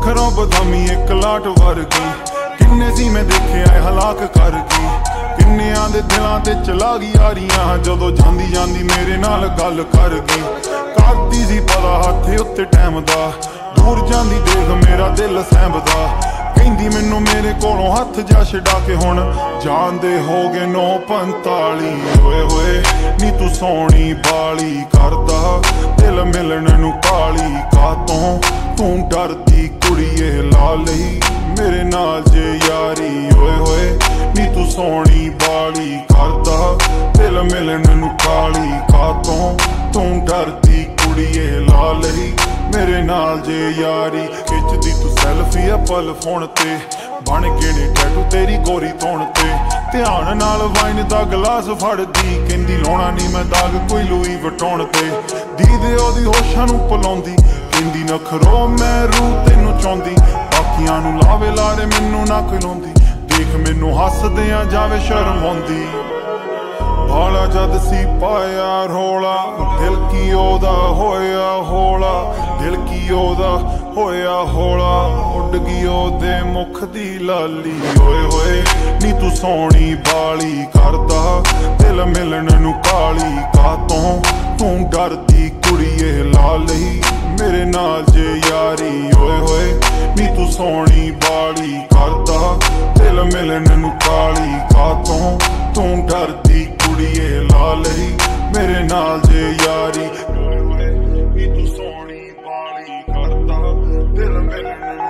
ਬਦਾਮੀ ਇੱਕ ਲਾਟ ਵਰਗੀ। ਕਿੰਨੇ ਸੀ ਮੈਂ ਦੇਖਿਆ ਹਲਾਕ ਕਰ ਗਈ ਕਿੰਨਿਆਂ ਦੇ ਦਿਲਾਂ ਤੇ ਚਲਾ ਗਈ ਯਾਰੀਆਂ ਜਦੋਂ ਜਾਂਦੀ ਜਾਂਦੀ ਮੇਰੇ ਨਾਲ ਗੱਲ ਕਰ ਗਈ ਕਰਦੀ ਸੀ ਪਤਾ ਹੱਥ ਉੱਤੇ ਟਾਈਮ ਦਾ। ਦੂਰ ਜਾਂਦੀ ਦੇਖ ਮੇਰਾ ਦਿਲ ਸਹਿਬਦਾ ਕਹਿੰਦੀ ਮੈਨੂੰ ਮੇਰੇ ਕੋਲੋਂ ਹੱਥ ਜਾ ਛਡਾ ਕੇ ਹੁਣ। ਜਾਂਦੇ ਹੋ ਗਏ 945 ਓਏ ਨੀ ਤੂੰ ਸੋਹਣੀ ਬਾਲੀ ਕਰਦਾ। ਦਿਲ ਮਿਲਣ ਨੂੰ ਕਾਲੀ ਕਾਤੋਂ ਤੂੰ ਡਰਦੀ ਕੁੜੀਏ ਲਾ ਲਈ। ਮੇਰੇ ਨਾਲ ਜੇ ਯਾਰੀ ਓਏ ਹੋਏ, ਨੀ ਤੂੰ ਸੋਹਣੀ ਬਾਲੀ ਕਰਦਾ। ਦਿਲ ਮਿਲਣ ਨੂੰ ਕਾਲੀ ਕਾਤੋਂ ਤੂੰ ਡਰਦੀ ਕੁੜੀਏ ਲਾ ਲਈ। ਮੇਰੇ ਨਾਲ ਜੇ ਯਾਰੀ ਖਿੱਚਦੀ ਤੂੰ ਸੈਲਫੀ ਆ ਪਲ ਫੋਨ ਤੇ। ਬਣ ਕੇ ਨੇ ਟੈਟੂ ਤੇਰੀ ਗੋਰੀ ਤੋਣ ਤੇ। ਧਿਆਨ ਨਾਲ ਵਾਈਨ ਦਾ ਗਲਾਸ ਫੜਦੀ, ਕਹਿੰਦੀ ਲਾਉਣਾ ਨਹੀਂ ਮੈਂ ਦਾਗ ਕੋਈ ਲੂਈ ਵਟਾਉਣ ਤੇ। ਦੀਦੇ ਉਹਦੀ ਹੋਸ਼ਾਂ ਨੂੰ ਪਲਾਉਂਦੀ ਕਹਿੰਦੀ ਨਖਰੋ ਮੈਂ ਰੂ ਤੈਨੂੰ ਚਾਹੁੰਦੀ। ਬਾਕੀਆਂ ਨੂੰ ਲਾਵੇ ਲਾਰੇ, ਮੈਨੂੰ ਨਾ ਕੋਈ ਲਾਉਂਦੀ ਦੇਖ, ਮੈਨੂੰ ਹੱਸਦਿਆਂ ਜਾਵੇ ਸ਼ਰਮ ਆਉਂਦੀ। ਹਾਲਾ ਜਦ ਸੀ ਪਾਇਆ ਰੋਲਾ, ਦਿਲ ਕੀ ਉਹਦਾ ਹੋਇਆ ਹੋਲਾ। ਦਿਲ ਕੀ ਉਹਦਾ ਹੋਇਆ ਹੋਲਾ, ਉੱਡ ਗਈ ਉਹਦੇ ਮੁਖ ਦੀ ਲਾਲੀ। ਓਏ ਹੋਏ, ਨੀ ਤੂੰ ਸੋਹਣੀ ਬਾਲੀ ਕਰਦਾ, ਦਿਲ ਮਿਲਣ ਨੂੰ ਕਾਲੀ ਕਾਤੋਂ। ਤੂੰ ਡਰਦੀ ਕੁੜੀਏ ਲਾ ਲਈ ਮੇਰੇ ਨਾਲ ਜੇ ਯਾਰੀ। ਓਏ ਹੋਏ, ਨੀ ਤੂੰ ਸੋਹਣੀ ਬਾਲੀ ਕਰਦਾ, ਦਿਲ ਮਿਲਣ ਨੂੰ ਕਾਲੀ ਕਾਤੋਂ। ਤੂੰ ਡਰਦੀ ਕੁੜੀਏ ਲਾ ਲਈ ਮੇਰੇ ਨਾਲ ਜੇ Little bit.